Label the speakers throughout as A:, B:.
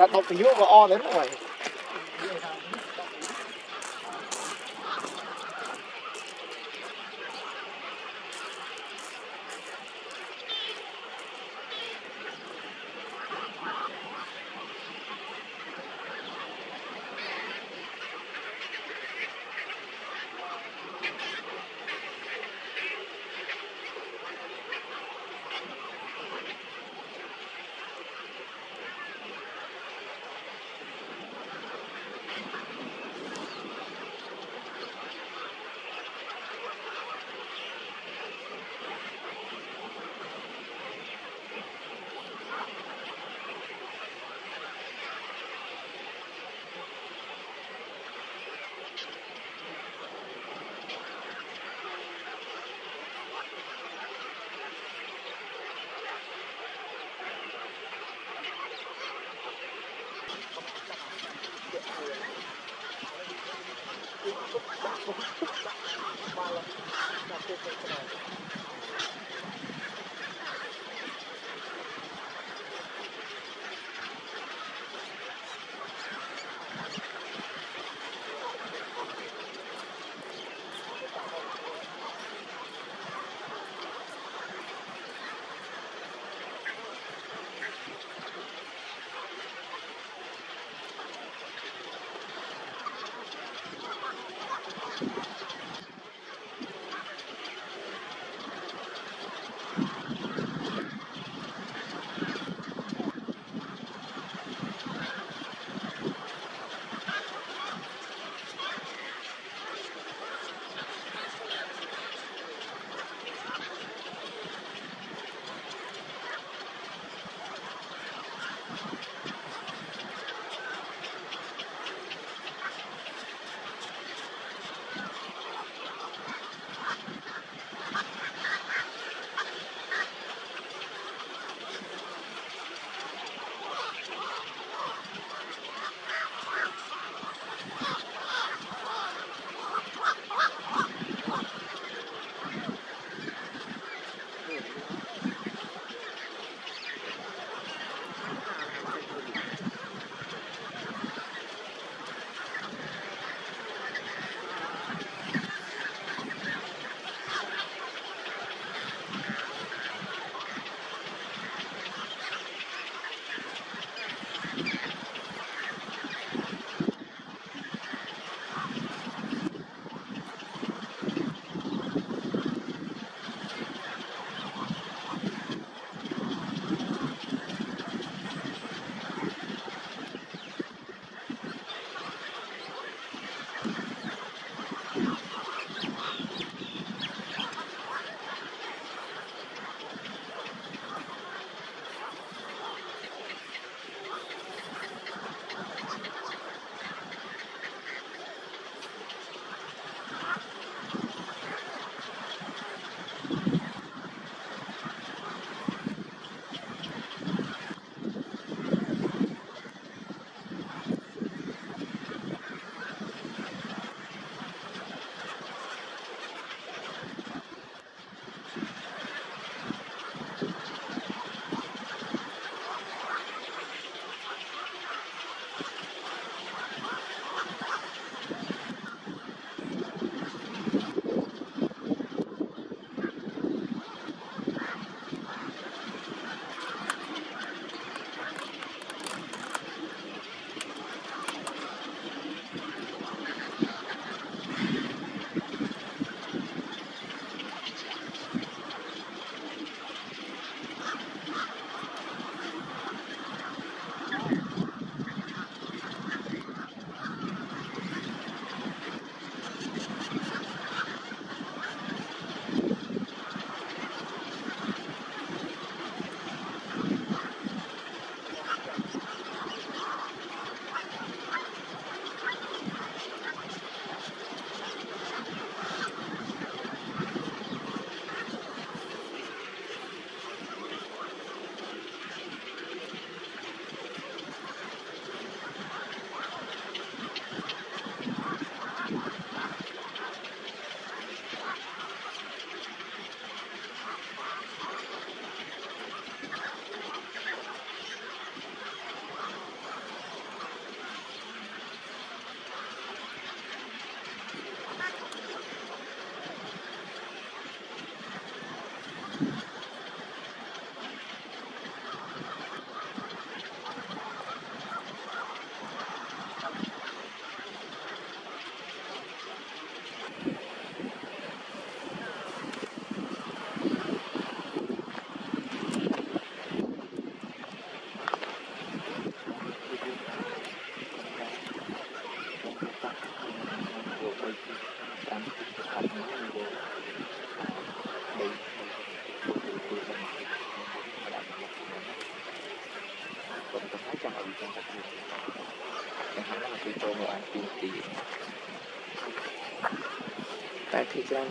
A: that's not for you or all anyway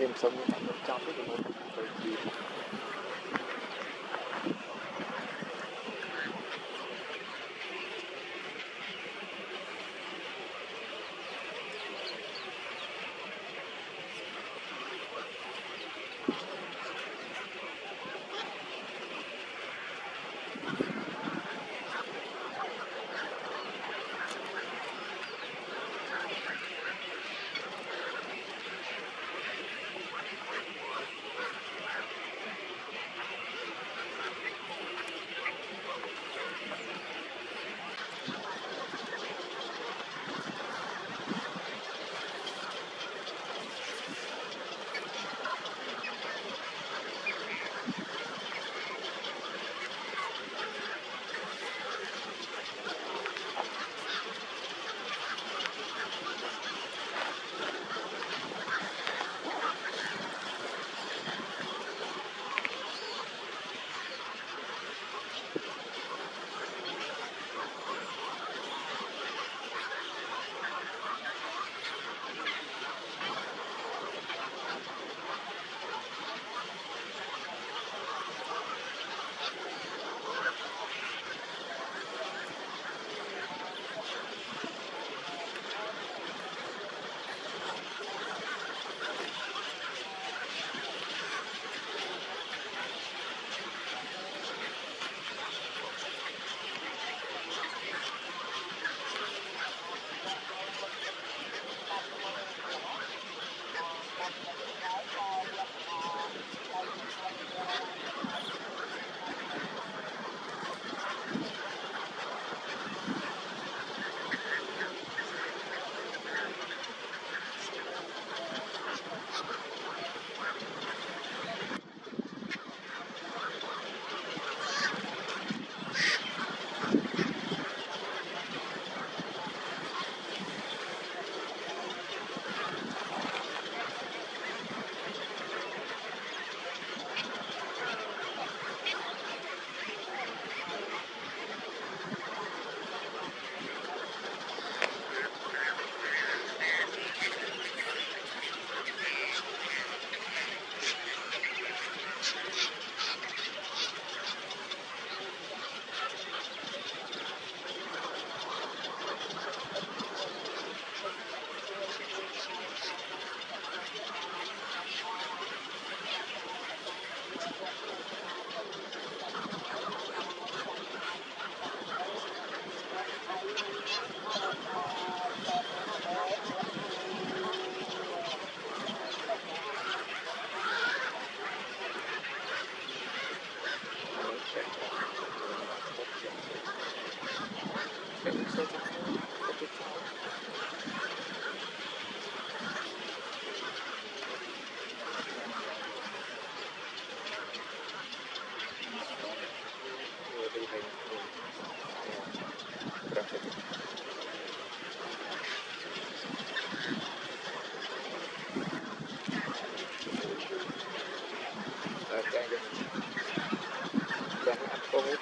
A: him somewhere.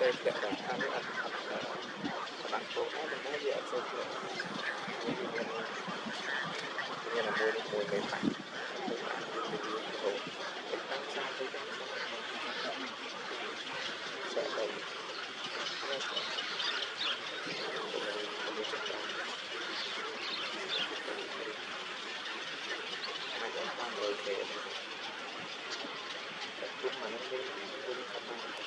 A: Associate dan
B: kami akan menaklukkan dengan dia Associate ini là mua mua cái phải Hãy subscribe cho kênh Ghiền Mì Gõ Để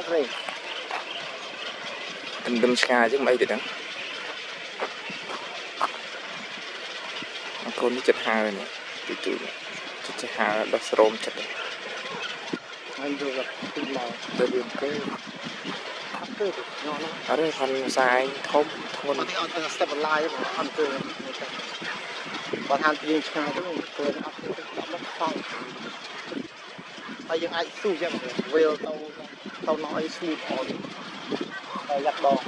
A: មើលមិនសក់ក្រេ
B: ដណ្ដឹងឆ្ងាយអញ្ចឹងមិនអីទេដឹងអកូននេះចិត្តហើនេះទីទូចិត្តចេះហើដោះស្រោមចិត្ត
A: ហើយយកទៅមក
B: ទៅវាអង្គើ
A: អត់ទៅញ៉ោណា
B: អរេផាន់សាយធំធ្ងន់
A: អត់ទេអត់ step alive បងអត់ទៅបើថាយើងឆ្ងាយទៅទៅអត់ទៅដាក់មកខំហើយយើងអាចស៊ូចឹងវាលទៅ câu nói smooth on gạch đòn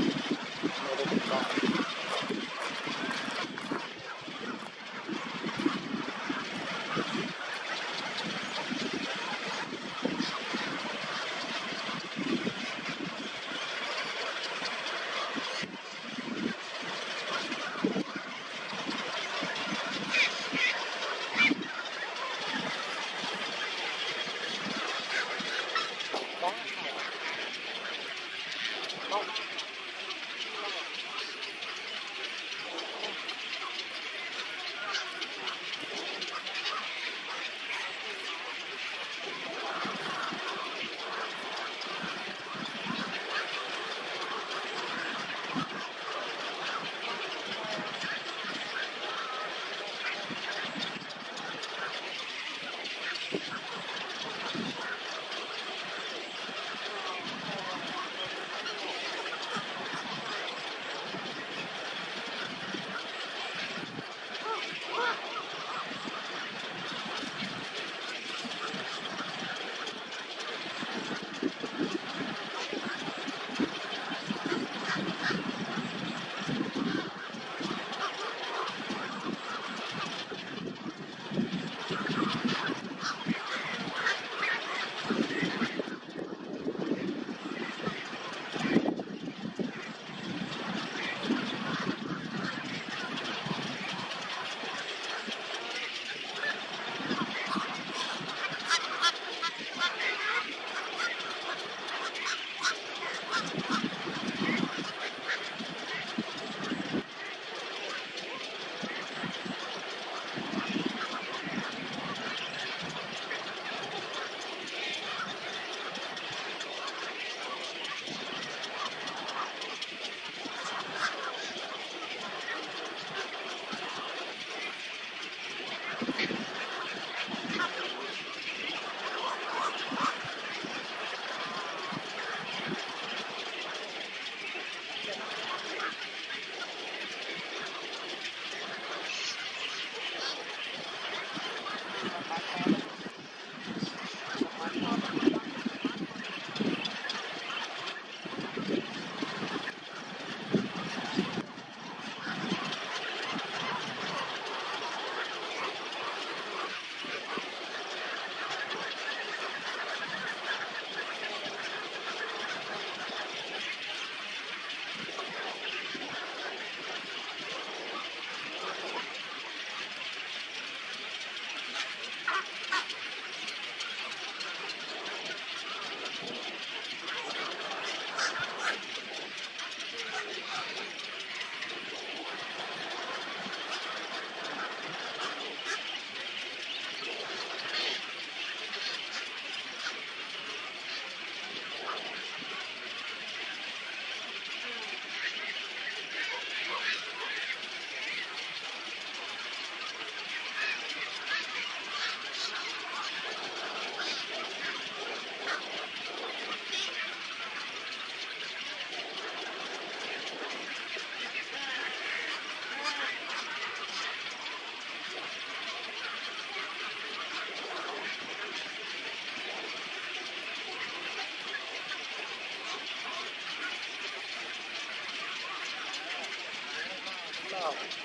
A: out.